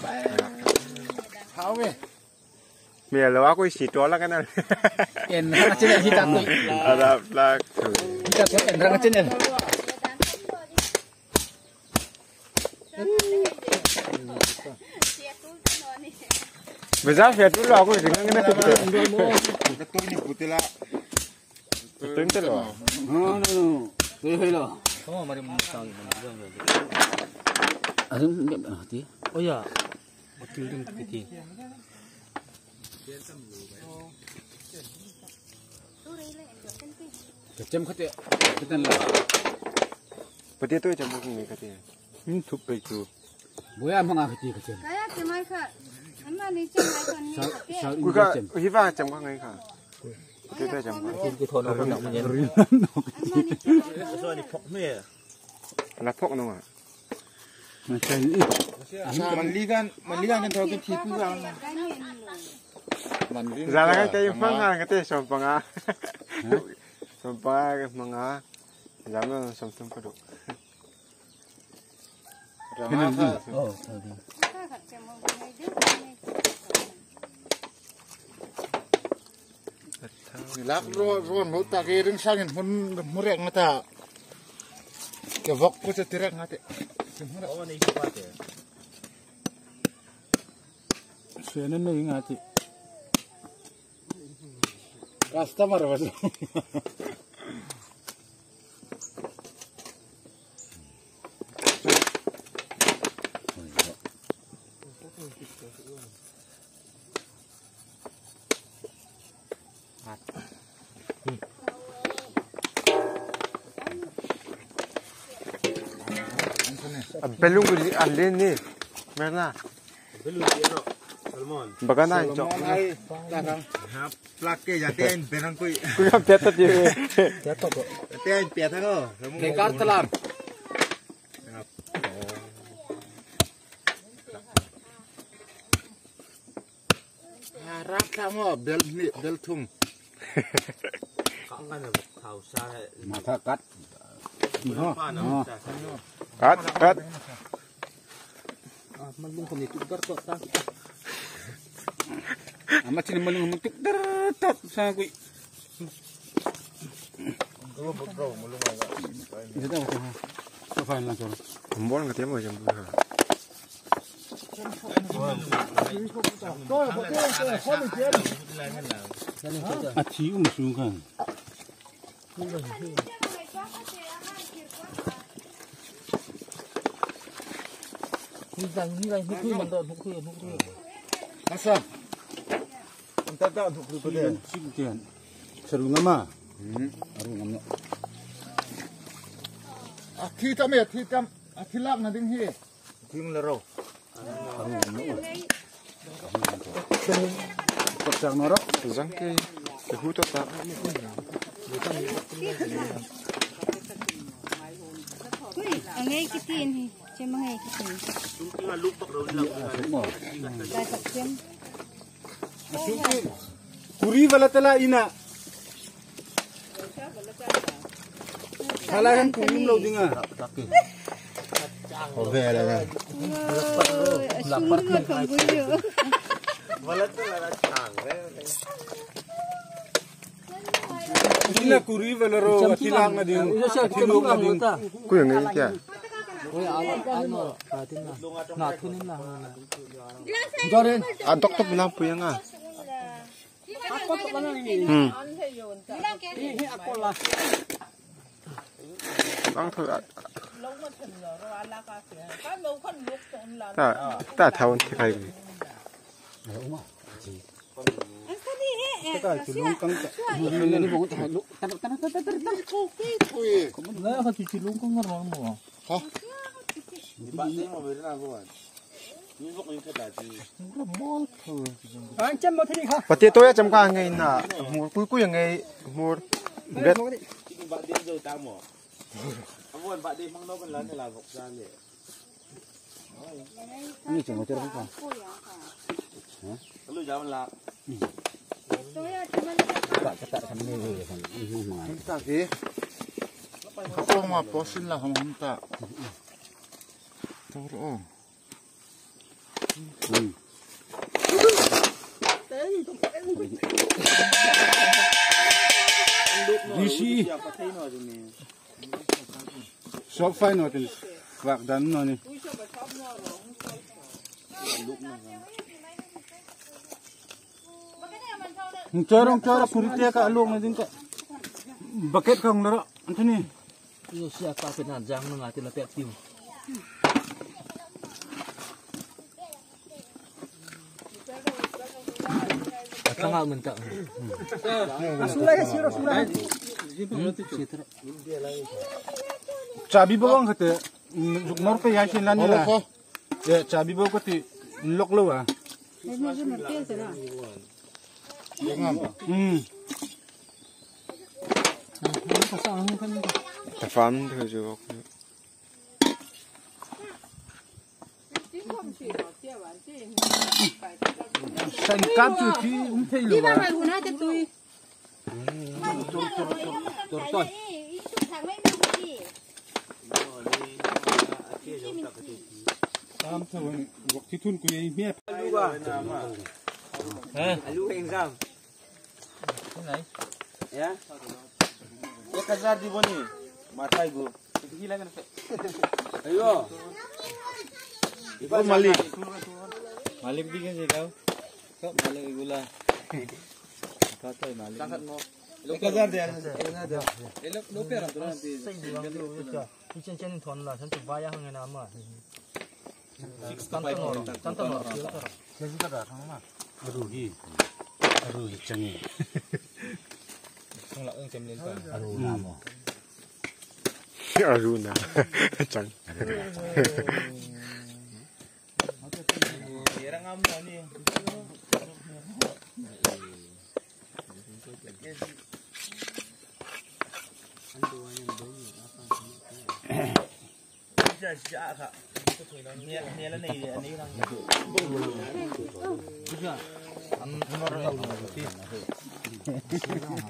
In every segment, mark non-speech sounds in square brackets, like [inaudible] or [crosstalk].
sa kung ati bakla sa gitu. At hapa. Hawe. Mẹ lo ako si to la kana. en rang chen hi tak koi Ada plak. hi tak koi en rang chen en Bây giờ tu lo ako si ngang na. Ketuk ni putila. Betul tu lo. No no no. Tuloy hoy lo. oh mari mun sang Arum ni hati. Oh ya. Betul ding piti. Kecem khate. Ketan la. Betul tu jam ni kata. Min thup pe tu. Boya manga khati kecem. Kaya kemai ka. Amma ni chen mai kan ni Sal ka. sal Ku ka hi va jam ka ngai ka. Betul tu jam ka. Tin ki thon orang nak menyen. Amma ni chen. So ni phok me. La phok no ah. Macam ni. Manligan manligan kan tahu kita tipu kan. Kaya ni lo. Manligan. Zala ka kay phang ha kata som panga. Som panga mga Zaman som tum pa do. Oh, tadi. Ka ka kemo mai de. Lak ro ro no ta ke ring sangin hun murek ngata. Ke vok ko se tirek ngate. Oh, ni kuat ya. Suena no ngati. Customer bas. [laughs] Belum ko alin ni. Merna. Belum dia no. Salmon. Baga na chok. plak ke jaten penang kui Ku yang peta dia. Jatuh kok. jaten pia tha ko Lekar telam. Harap kamu bel ni bel tum. Kau kan kau sa. Mata kat. Pa no. Kat kat. Ah, man lung kami tukar kok ta. Amat sini menung mentuk tertot sa kui. Itu dah apa? Apa yang langsung? Mbon ka tiamo jam bu. Aci um sungan. Ni sang ni lai hukui man do hukui hukui. Masa? entah tak untuk tu dia Sekian. Seru ngama? Hmm. Seru ngama. Athi tam ya, athi tam. Athi lak na ding hi. tim lero Kocak norok. Zang ke. Ke hu to ta. Kuri, angai kitin hi. Chen mangai kitin. Kaya ka chen. Kuri wala tala ina. Halagan kurim lo dinga. oh ve la la Lapar ka kan guyo. Ina kuri wala ro athi lak na ding. Isa siya kita buka ta. Ku yang ngai kya. Oh ya ano katin na. Na tunin na. Joren. Adok to bilang pu yang ah. Ako to kana ni. Hmm. Hi ako la. Bang thôi ạ. Ta ta thao thì khai. Kita culung kang. Ini ni buku tak lu. Tanah tanah tanah tanah. Kui. Na ka cuci lungkong ngar mo. Di ba din mo bà tiết tôi chăm qua ngày nà mùa cuối cuối ngay mùa biết bạn đi đâu ta mỏ ông buồn bạn đi mang nó con lớn là gọc ra liền như chẳng có chơi không phải. Lúc giờ mình làm. Bạn cái tại thằng này rồi thằng này ngoài chúng ta gì không mà có xin là không chúng ta Astagfirullah. Hmm. Oh. Disi. Sok fine natin. Kwak dan no ni. Ngcorong corong kurite ka alung ka. Bakit kang nara? Antoni. Iyo siya pa pinadjang na natin. tanga ya siro asura chabi bawang hate nor pe yashin lan la. Ya chabi baw ko ti lok lo wa. Tafam tu je. Sen kapçı ki umteyli var. Diba maygun ha de tuy. Dur dur dur dur dur. Tam tamam. Vakti tun kuyu miye. Aluga. He? Aluga ingam. Bu ne? Ya? Ek hazar diboni. Matay go. Ayo. Ikaw mali. Mali bigyan si ikaw. Ikaw mali igula. Ikaw tayo mali. Sangkat mo. Ikaw dyan dyan. Ikaw na dyan. Ikaw pera. Sa iyo ang ilo. Ikaw dyan dyan tuwan la. Saan tubaya hangin na ama. Tantan oro. Tantan oro. Kasi kada kang ma. Aruhi. Aruhi changi. Ang laong temlin pa. Aruhi na mo. Aruna. Chang. Aruna.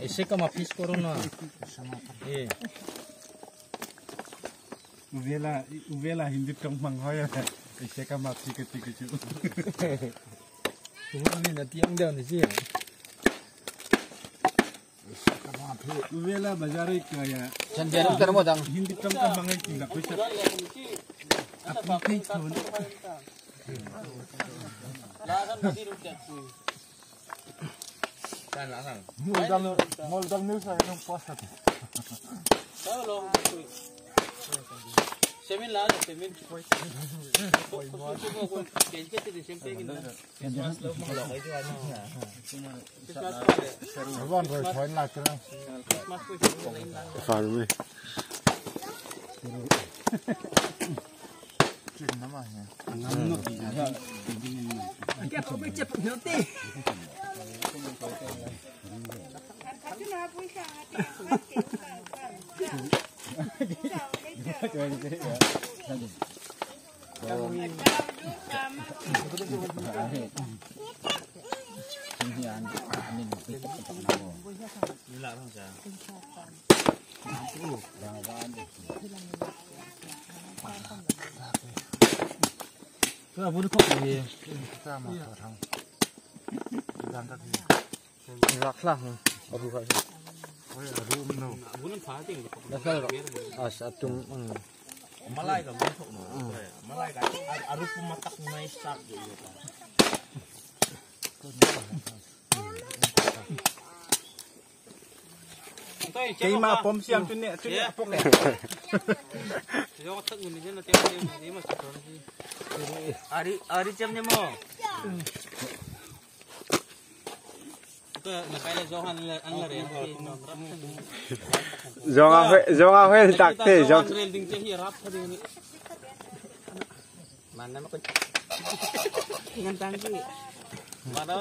Ese kama fish corona. Eh. Uvela uvela hindi kang manghoya. Ise ka mati ke ti ke chu. Chúng mình là tiếng đều này chứ. Uvela bazari kaya. Chân đèn kita mau dang. Hindi kang kang mangai tindak ko siya. Apa kai thon. Moldam moldam ni sao nang post. Semin lah, semin. Everyone will find like that. Follow me. Hãy subscribe cho kênh Ghiền Mì Gõ Để không bỏ lỡ những video hấp dẫn cái không biết chụp nữa tí. Cái là vốn khóc gì? Ta ma tho thang. Dah kau rok. As atum. Malay ka mo no. Malay ka. Aru pumatak na start yo. Kay ma pom siam tu ne tu ne pok ne. Ari ari jam ni [laughs] mo jong a huệ zong a huệ tạc thế zong Mana mah Ngantang ki. Mana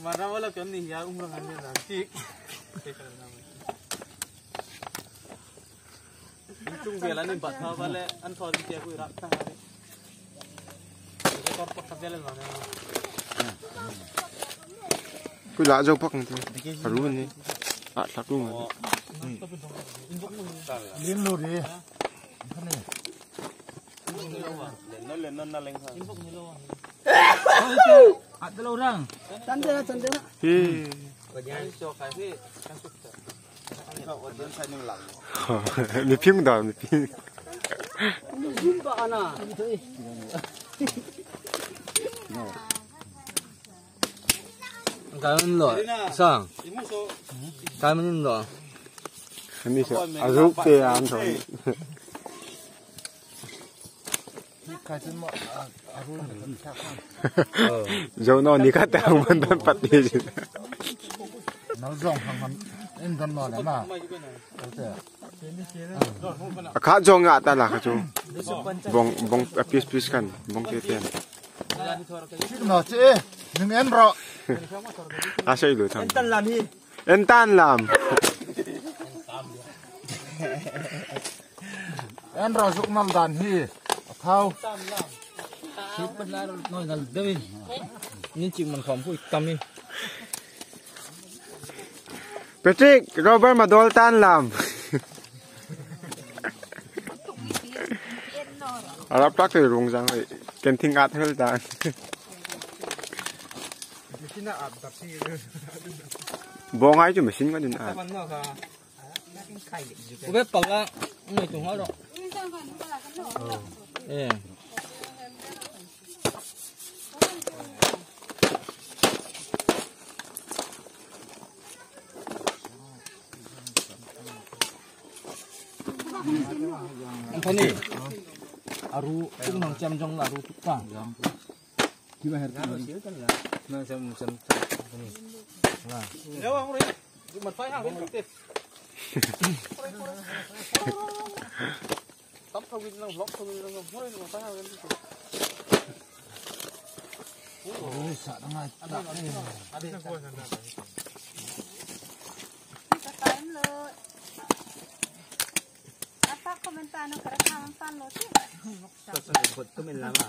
mana wala kan ni ya umrang ane nanti. Tung bela ni batha wale an thor ki ko rakta hare. Ye kor pak kabel mana cứ lạ dâu bắc này thôi phải luôn đi lạ thật luôn rồi Liên lụt đi. Lennon lennon na leng ha. Ada lah orang. Tanda lah tanda lah. Hi. Yang cho kai phi kan suk ta. Kan ka odin sai ning lang. mi phim đó mi phim Jumpa ana. Itu eh. 咱们落上，咱们落。还没事，二十五岁啊，你说。rồi à, [laughs] nó đi cắt tao mình đang bắt đi. Chứ nó rong hàng hàng em đang nói đấy mà khá rong ngã ta là khá rong bong bong piece piece kan bong tê tê nó chứ đừng em rồi عشان làm đi, اللام هي انت اللام ان رازق ملدان هي thao chút bất lai nói là đi. nhưng chị mình không vui tâm đi Patrick Robert mà đôi tan làm ở đó bác thì rung răng vậy Kênh thiên ngạt hơn tan bong ai chứ mà xin cái gì à Cô biết bằng là người chúng hỏi rồi. Eh. Anthony. Aru tung nang jam jong aru tukang. Gimana hari ini? Nah, jam jam. Nếu không đi. Mình phải hàng không tiếp. Tắm không đi nó vlog không đi nó không đi nó phải hàng lên. Kakain lo. Apa komentar no kerekaman pan lo sih? Buat kemen lama.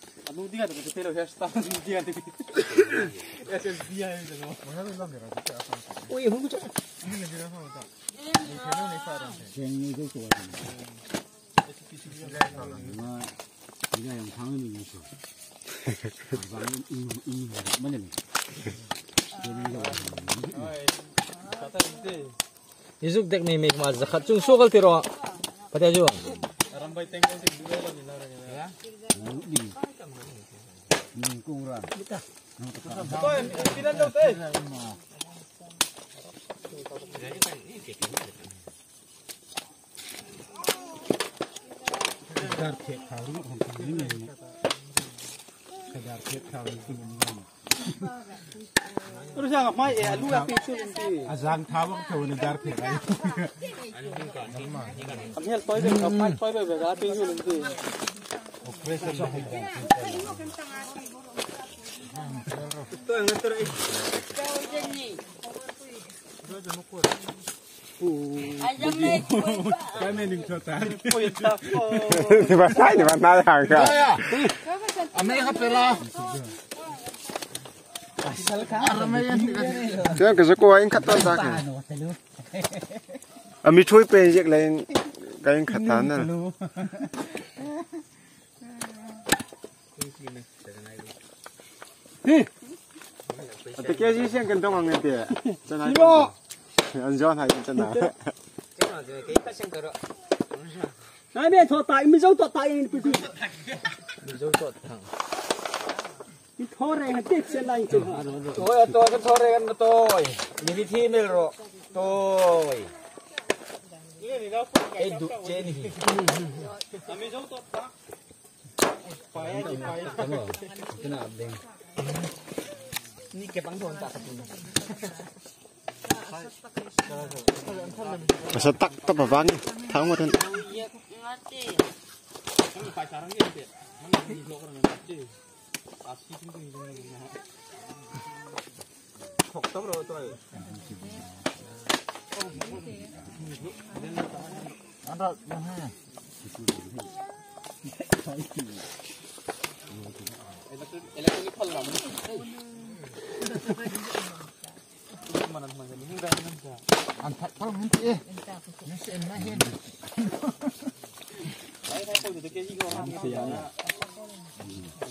Não diga também, você tem o resto estava no dia dele. Essa é dia ainda, não. Mas eu não lembro, você está falando. Oi, vamos já. Não lembro, não está. Não quero nem falar. Gente, eu estou aqui. Esse piso de lá. Mas 이거 영상을 보면서 방은 이 뭐냐면 يزوك دك مي ميك مازخ خاتشون سوغل تيرو بتاجو Rambai tengok sih dua lagi nara ya. Kau tidak jauh teh. Terus Rusang apa ya lu apa itu nanti? Azang thawak kau ni dar pun ay. Kami help toy bag, apa toy không apa itu nanti? Operation. Itu yang ngatur ini. Kau jadi. Kau jadi kuat. cái này đừng cho tán thì bà sai thì bà ta hàng cả à mấy cái là thế cái số cô anh cắt tan ta kìa. À mi chui pe việc lên cái anh cắt tan nè Tại kia gì xem cần hàng người tiệt, chân này. Anh John hay chân nào? Nói biết thọ tại mới dấu thọ tại đi. Mới tôi cái thôi cái tôi. Đi đi thi mê rồi. Tôi. Ê đụ chế đi. Cái nào đen. Ni cái băng thôn. Masa tak tak babang ni. Tahu mo tan. Ada mana? Antak pun sao cái nào cũng phụ được. Bon sao? nak kacau. Masih go thong. Lái ta ni bui ngan 안다 해. elektronik pala mo. Manan man ganun. Hindi naman siya. Ang parang hindi eh. Nasa na hindi. Ay, kaya po, dito kaya higo ang mga.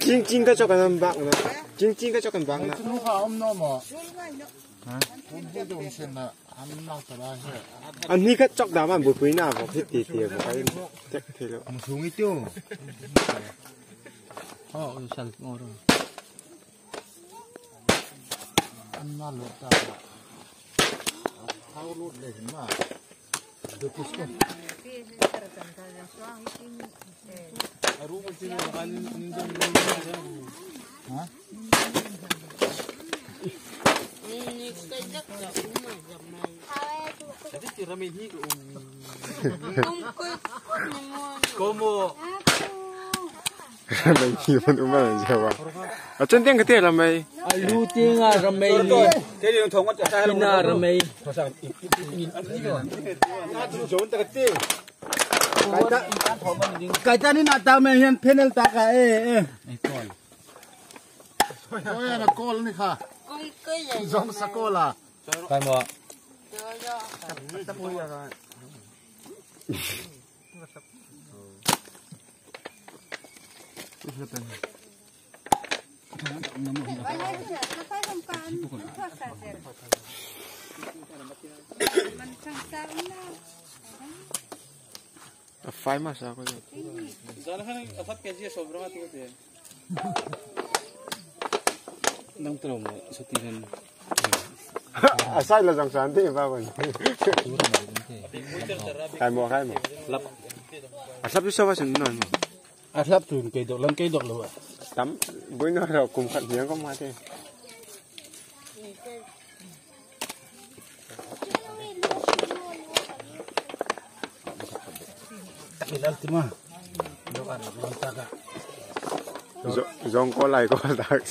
chinh chinh các cho cái làm bạc nè chinh chinh các cho cái bạc nè chúng ta không nó mà anh đi cái chọc đá mà buổi quý nào mà hết tiền tiền mà cái chắc thì là xuống ít tiêu họ sạch ngồi rồi ăn mà lột tao thao lột để mà Kamu. [laughs] mày nhiều phần đúng mà giờ à ở trên cái tiếng là mày à lu tiếng à là mày thế thì thằng con trai là là mày cái ta đi nát tao mày hiện penal ta cái ê ê coi là coi này kha giống sao coi là cái mà Fai mas aku mau, kan Lap. Asal bisa? Mo. Aslap tu kay dok lang kay dok lo. Tam buy no ra kum khat niya ko mate. Kilal ti ma. Dok an lang tak ka. Zong ko lai ko tak.